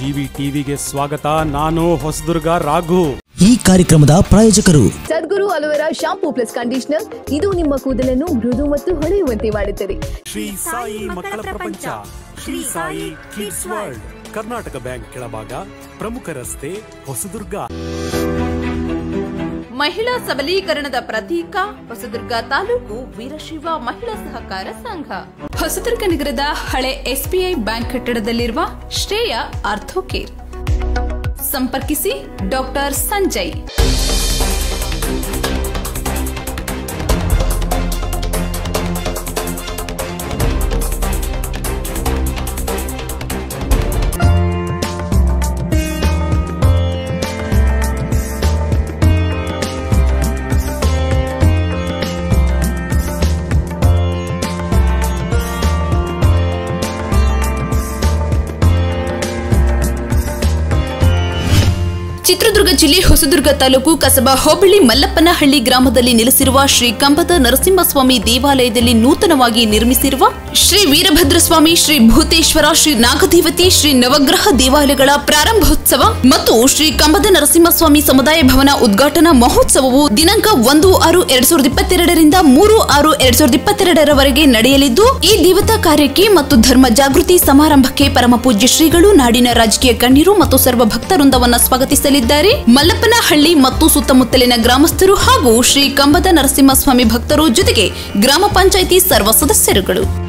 GV ಟಿವಿಗೆ ಸ್ವಾಗತ. ನಾನು ಹೊಸದುರ್ಗ ರಾಘು. ಈ ಕಾರ್ಯಕ್ರಮದ ಪ್ರಾಯೋಜಕರು Sadguru aloe vera shampoo plus conditioner. ಇದು ನಿಮ್ಮ ಕೂದಲನ್ನು ಮೃದು ಮತ್ತು ಹೊಳೆಯುವಂತೆ ಮಾಡುತ್ತದೆ. ಶ್ರೀ ಸಾಯಿ ಮಕ್ಕಳ ಪ್ರಪಂಚ. Shri Sai Kids World Karnataka Bank ಕೆಳಭಾಗ ಪ್ರಮುಖ ರಸ್ತೆ ಹೊಸದುರ್ಗ. ಮಹಿಳಾ ಸಬಲೀಕರಣದ ಪ್ರತೀಕ ಹೊಸದುರ್ಗ ತಾಲೂಕು ವೀರಶಿವ ಮಹಿಳಾ ಸಹಕಾರ ಸಂಘ. ಹೊಸದುರ್ಗ ನಗರದ ಹಳೆ ಎಸ್ಬಿಐ ಬ್ಯಾಂಕ್ ಕಟ್ಟಡದಲ್ಲಿರುವ ಶ್ರೇಯ ಆರ್ಥೋಕೇರ್. ಸಂಪರ್ಕಿಸಿ ಡಾಕ್ಟರ್ ಸಂಜಯ್. ಚಿತ್ರದುರ್ಗ ಜಿಲ್ಲೆ ಹೊಸದುರ್ಗ ತಾಲೂಕು ಕಸಬಾ ಹೋಬಳಿ ಮಲ್ಲಪ್ಪನಹಳ್ಳಿ ಗ್ರಾಮದಲ್ಲಿ ನೆಲೆಸಿರುವ ಶ್ರೀ ಕಂಬದ ನರಸಿಂಹಸ್ವಾಮಿ ದೇವಾಲಯದಲ್ಲಿ ನೂತನವಾಗಿ ನಿರ್ಮಿಸಿರುವ ಶ್ರೀ ವೀರಭದ್ರಸ್ವಾಮಿ, ಶ್ರೀ ಭೂತೇಶ್ವರ, ಶ್ರೀ ನಾಗದೇವತಿ, ಶ್ರೀ ನವಗ್ರಹ ದೇವಾಲಯಗಳ ಪ್ರಾರಂಭೋತ್ಸವ ಮತ್ತು ಶ್ರೀ ಕಂಬದ ನರಸಿಂಹಸ್ವಾಮಿ ಸಮುದಾಯ ಭವನ ಉದ್ಘಾಟನಾ ಮಹೋತ್ಸವವು ದಿನಾಂಕ ಒಂದು ಆರು ಎರಡ್ ಸಾವಿರದ ಇಪ್ಪತ್ತೆರಡರಿಂದ ಮೂರು ಆರು ಎರಡ್ ಸಾವಿರದ ಇಪ್ಪತ್ತೆರಡರವರೆಗೆ ನಡೆಯಲಿದ್ದು, ಈ ದೇವತಾ ಕಾರ್ಯಕ್ಕೆ ಮತ್ತು ಧರ್ಮ ಜಾಗೃತಿ ಸಮಾರಂಭಕ್ಕೆ ಪರಮ ಪೂಜ್ಯ ಶ್ರೀಗಳು, ನಾಡಿನ ರಾಜಕೀಯ ಗಣ್ಯರು ಮತ್ತು ಸರ್ವ ಭಕ್ತವೃಂದವನ್ನ ಸ್ವಾಗತಿಸಲಿದ್ದಾರೆ ಮಲ್ಲಪ್ಪನಹಳ್ಳಿ ಮತ್ತು ಸುತ್ತಮುತ್ತಲಿನ ಗ್ರಾಮಸ್ಥರು ಹಾಗೂ ಶ್ರೀ ಕಂಬದ ನರಸಿಂಹಸ್ವಾಮಿ ಭಕ್ತರು ಜೊತೆಗೆ ಗ್ರಾಮ ಪಂಚಾಯಿತಿ ಸರ್ವ ಸದಸ್ಯರುಗಳು.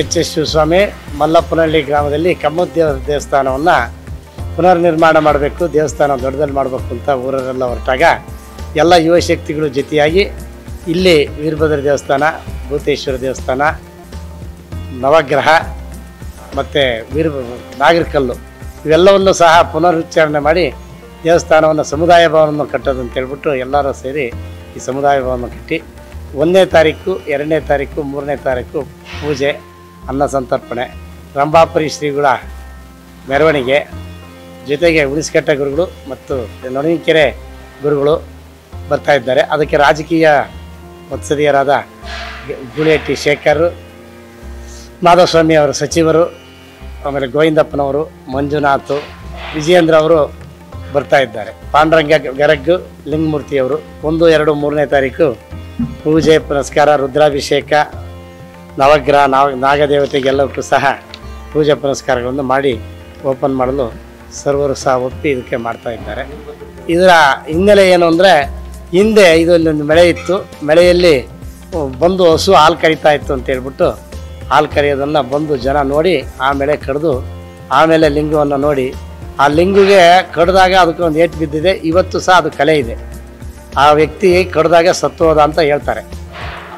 ಎಚ್ ಎಸ್ ಶಿವಸ್ವಾಮಿ ಮಲ್ಲಪ್ಪನಹಳ್ಳಿ ಗ್ರಾಮದಲ್ಲಿ ಕಮ್ಮದ ದೇವಸ್ಥಾನವನ್ನು ಪುನರ್ ಪುನರ್ನಿರ್ಮಾಣ ಮಾಡಬೇಕು, ದೇವಸ್ಥಾನ ದೊಡ್ಡದಲ್ಲಿ ಮಾಡಬೇಕು ಅಂತ ಊರರೆಲ್ಲ ಹೊರಟಾಗ ಎಲ್ಲ ಯುವ ಶಕ್ತಿಗಳು ಜೊತೆಯಾಗಿ ಇಲ್ಲಿ ವೀರಭದ್ರ ದೇವಸ್ಥಾನ, ಭೂತೇಶ್ವರ ದೇವಸ್ಥಾನ, ನವಗ್ರಹ ಮತ್ತು ವೀರ ನಾಗರಿಕಲ್ಲು ಇವೆಲ್ಲವನ್ನು ಸಹ ಪುನರುಚ್ಚಾರಣೆ ಮಾಡಿ ದೇವಸ್ಥಾನವನ್ನು ಸಮುದಾಯ ಭವನವನ್ನು ಕಟ್ಟೋದು ಅಂತ ಹೇಳ್ಬಿಟ್ಟು ಎಲ್ಲರೂ ಸೇರಿ ಈ ಸಮುದಾಯ ಭವನ ಕಟ್ಟಿ ಒಂದನೇ ತಾರೀಕು, ಎರಡನೇ ತಾರೀಕು, ಮೂರನೇ ತಾರೀಕು ಪೂಜೆ ಅನ್ನ ಸಂತರ್ಪಣೆ, ರಂಭಾಪುರಿ ಶ್ರೀಗಳ ಮೆರವಣಿಗೆ, ಜೊತೆಗೆ ಉಳಿಸ್ಕಟ್ಟ ಗುರುಗಳು ಮತ್ತು ನೊಣಿಕೆರೆ ಗುರುಗಳು ಬರ್ತಾ ಇದ್ದಾರೆ. ಅದಕ್ಕೆ ರಾಜಕೀಯ ಮತ್ಸದೀಯರಾದ ಗುಳಿಯಟ್ಟಿ ಶೇಖರ್, ಮಾಧವಸ್ವಾಮಿ ಅವರ ಸಚಿವರು, ಆಮೇಲೆ ಗೋವಿಂದಪ್ಪನವರು, ಮಂಜುನಾಥ್, ವಿಜಯೇಂದ್ರ ಅವರು ಬರ್ತಾ ಇದ್ದಾರೆ. ಪಾಂಡುರಂಗ ಗರಗ್ಗು ಲಿಂಗಮೂರ್ತಿಯವರು ಒಂದು, ಎರಡು, ಮೂರನೇ ತಾರೀಕು ಪೂಜೆ ಪುನಸ್ಕಾರ ರುದ್ರಾಭಿಷೇಕ ನವಗ್ರಹ, ನಾವ ನಾಗದೇವತೆಗೆಲ್ಲಕ್ಕೂ ಸಹ ಪೂಜೆ ಪುನಸ್ಕಾರಗಳನ್ನು ಮಾಡಿ ಓಪನ್ ಮಾಡಲು ಸರ್ವರು ಸಹ ಒಪ್ಪಿ ಇದಕ್ಕೆ ಮಾಡ್ತಾ ಇದ್ದಾರೆ. ಇದರ ಹಿನ್ನೆಲೆ ಏನು ಅಂದರೆ, ಹಿಂದೆ ಇದೊಂದು ಮಳೆ ಇತ್ತು. ಮಳೆಯಲ್ಲಿ ಬಂದು ಹಸು ಹಾಲು ಕರಿತಾ ಇತ್ತು ಅಂತ ಹೇಳ್ಬಿಟ್ಟು ಹಾಲು ಕರೆಯೋದನ್ನು ಬಂದು ಜನ ನೋಡಿ ಆಮೇಲೆ ಕಡಿದು ಆಮೇಲೆ ಲಿಂಗವನ್ನು ನೋಡಿ. ಆ ಲಿಂಗಿಗೆ ಕಡ್ದಾಗ ಅದಕ್ಕೆ ಒಂದು ಏಟು ಬಿದ್ದಿದೆ. ಇವತ್ತು ಸಹ ಅದು ಕಲೆ ಇದೆ. ಆ ವ್ಯಕ್ತಿ ಕಡ್ದಾಗ ಹೋದ ಅಂತ ಹೇಳ್ತಾರೆ.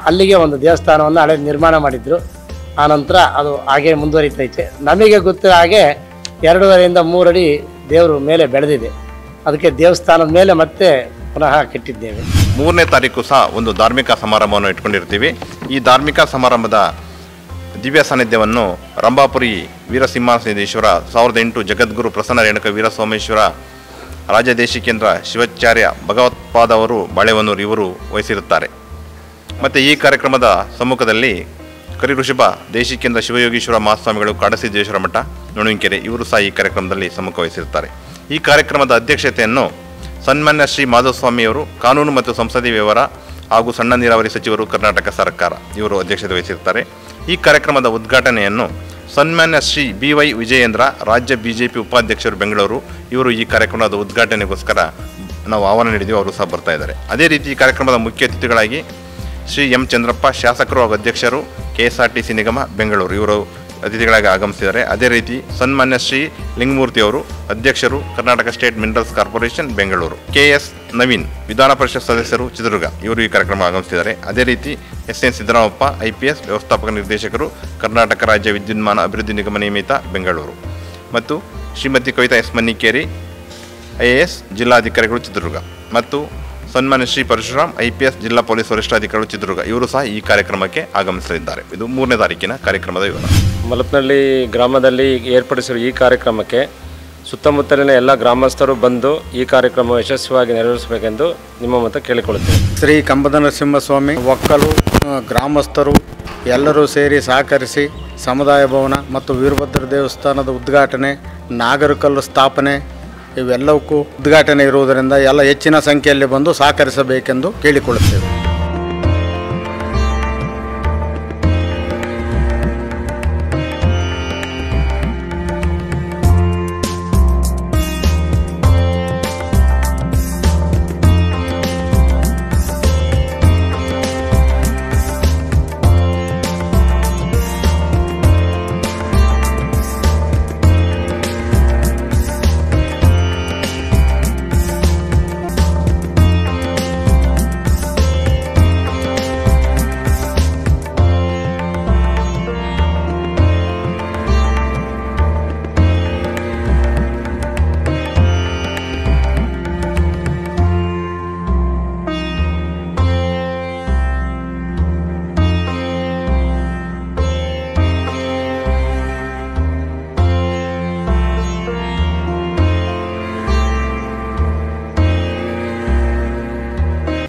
ಅಲ್ಲಿಗೆ ಒಂದು ದೇವಸ್ಥಾನವನ್ನು ಹಳೆ ನಿರ್ಮಾಣ ಮಾಡಿದ್ರು. ಆನಂತರ ಅದು ಹಾಗೆ ಮುಂದುವರಿತೈತೆ. ನಮಗೆ ಗೊತ್ತಿರೋ ಹಾಗೆ ಎರಡೂವರೆಯಿಂದ ಮೂರಡಿ ದೇವರು ಮೇಲೆ ಬೆಳೆದಿದೆ. ಅದಕ್ಕೆ ದೇವಸ್ಥಾನದ ಮೇಲೆ ಮತ್ತೆ ಪುನಃ ಕಟ್ಟಿದ್ದೇವೆ. ಮೂರನೇ ತಾರೀಕು ಸಹ ಒಂದು ಧಾರ್ಮಿಕ ಸಮಾರಂಭವನ್ನು ಇಟ್ಕೊಂಡಿರ್ತೀವಿ. ಈ ಧಾರ್ಮಿಕ ಸಮಾರಂಭದ ದಿವ್ಯ ಸಾನ್ನಿಧ್ಯವನ್ನು ರಂಭಾಪುರಿ ವೀರಸಿಂಹಾಸನೇಶ್ವರ ಸಾವಿರದ ಎಂಟು ಜಗದ್ಗುರು ಪ್ರಸನ್ನ ರೇಣುಕ ವೀರಸೋಮೇಶ್ವರ ರಾಜದೇಶಿಕೇಂದ್ರ ಶಿವಾಚಾರ್ಯ ಭಗವತ್ಪಾದವರು ಬಾಳೆವನ್ನೂರು ಇವರು ವಹಿಸಿರುತ್ತಾರೆ. ಮತ್ತು ಈ ಕಾರ್ಯಕ್ರಮದ ಸಮ್ಮುಖದಲ್ಲಿ ಕರಿ ಋಷಭ ದೇಶಿಕೇಂದ್ರ ಶಿವಯೋಗೀಶ್ವರ ಮಹಾಸ್ವಾಮಿಗಳು ಕಾಡಸಿದ್ದೇಶ್ವರ ಮಠ ನುಣುಂಕೆರೆ ಇವರು ಸಹ ಈ ಕಾರ್ಯಕ್ರಮದಲ್ಲಿ ಸಮ್ಮುಖ ವಹಿಸಿರುತ್ತಾರೆ ಈ ಕಾರ್ಯಕ್ರಮದ ಅಧ್ಯಕ್ಷತೆಯನ್ನು ಸನ್ಮಾನ್ಯ ಶ್ರೀ ಮಾಧವಸ್ವಾಮಿಯವರು, ಕಾನೂನು ಮತ್ತು ಸಂಸದೀಯ ವ್ಯವಹಾರ ಹಾಗೂ ಸಣ್ಣ ನೀರಾವರಿ ಸಚಿವರು ಕರ್ನಾಟಕ ಸರ್ಕಾರ ಇವರು ಅಧ್ಯಕ್ಷತೆ ವಹಿಸಿರುತ್ತಾರೆ. ಈ ಕಾರ್ಯಕ್ರಮದ ಉದ್ಘಾಟನೆಯನ್ನು ಸನ್ಮಾನ್ಯ ಶ್ರೀ ಬಿ ವೈ ವಿಜಯೇಂದ್ರ, ರಾಜ್ಯ ಬಿಜೆಪಿ ಉಪಾಧ್ಯಕ್ಷರು ಬೆಂಗಳೂರು ಇವರು ಈ ಕಾರ್ಯಕ್ರಮದ ಉದ್ಘಾಟನೆಗೋಸ್ಕರ ನಾವು ಆಹ್ವಾನ ನೀಡಿದ್ದೀವಿ ಅವರು ಸಹ ಬರ್ತಾ ಇದ್ದಾರೆ. ಅದೇ ರೀತಿ ಈ ಕಾರ್ಯಕ್ರಮದ ಮುಖ್ಯ ಅತಿಥಿಗಳಾಗಿ ಶ್ರೀ ಎಂ ಚಂದ್ರಪ್ಪ ಶಾಸಕರು ಹಾಗೂ ಅಧ್ಯಕ್ಷರು K S R T C ನಿಗಮ, ಬೆಂಗಳೂರು. ಇವರು ಅತಿಥಿಗಳಾಗಿ ಆಗಮಿಸಿದ್ದಾರೆ. ಅದೇ ರೀತಿ ಸನ್ಮಾನ್ಯ ಶ್ರೀ ಲಿಂಗಮೂರ್ತಿ ಅವರು ಅಧ್ಯಕ್ಷರು Karnataka State Minerals Corporation, Bengaluru. K S Naveen, ವಿಧಾನ ಪರಿಷತ್ ಸದಸ್ಯರು ಚಿತ್ರದುರ್ಗ. ಇವರು ಈ ಕಾರ್ಯಕ್ರಮ ಆಗಮಿಸಿದ್ದಾರೆ. ಅದೇ ರೀತಿ S N Siddaramappa, I P S ವ್ಯವಸ್ಥಾಪಕ ನಿರ್ದೇಶಕರು ಕರ್ನಾಟಕ ರಾಜ್ಯ ವಿದ್ಯುನ್ಮಾನ ಅಭಿವೃದ್ಧಿ ನಿಗಮ ನಿಯಮಿತ, ಬೆಂಗಳೂರು. ಮತ್ತು Shrimati Kavitha S Mannikeri, I A S ಜಿಲ್ಲಾಧಿಕಾರಿಗಳು ಚಿತ್ರದುರ್ಗ. ಮತ್ತು ಸನ್ಮಾನ್ಯ Shri Parashuram I P S ಜಿಲ್ಲಾ ಪೊಲೀಸ್ ವರಿಷ್ಠಾಧಿಕಾರಿ ಚಿತ್ರದುರ್ಗ ಇವರು ಸಹ ಈ ಕಾರ್ಯಕ್ರಮಕ್ಕೆ ಆಗಮಿಸಲಿದ್ದಾರೆ. ಇದು ಮೂರನೇ ತಾರೀಕಿನ ಕಾರ್ಯಕ್ರಮದ ವಿವರ. ಮಲಪ್ನಹಳ್ಳಿ ಗ್ರಾಮದಲ್ಲಿ ಏರ್ಪಡಿಸಿರುವ ಈ ಕಾರ್ಯಕ್ರಮಕ್ಕೆ ಸುತ್ತಮುತ್ತಲಿನ ಎಲ್ಲ ಗ್ರಾಮಸ್ಥರು ಬಂದು ಈ ಕಾರ್ಯಕ್ರಮ ಯಶಸ್ವಿಯಾಗಿ ನೆರವೇರಿಸಬೇಕೆಂದು ನಿಮ್ಮ ಮತ ಕೇಳಿಕೊಳ್ಳುತ್ತೇವೆ. ಶ್ರೀ ಕಂಬದ ನರಸಿಂಹಸ್ವಾಮಿ ಒಕ್ಕಲು ಗ್ರಾಮಸ್ಥರು ಎಲ್ಲರೂ ಸೇರಿ ಸಹಕರಿಸಿ ಸಮುದಾಯ ಭವನ ಮತ್ತು ವೀರಭದ್ರ ದೇವಸ್ಥಾನದ ಉದ್ಘಾಟನೆ ನಾಗರಿಕಲ್ಲು ಸ್ಥಾಪನೆ ಇವೆಲ್ಲವಕ್ಕೂ ಉದ್ಘಾಟನೆ ಇರುವುದರಿಂದ ಎಲ್ಲ ಹೆಚ್ಚಿನ ಸಂಖ್ಯೆಯಲ್ಲಿ ಬಂದು ಸಹಕರಿಸಬೇಕೆಂದು ಕೇಳಿಕೊಳ್ಳುತ್ತೇವೆ.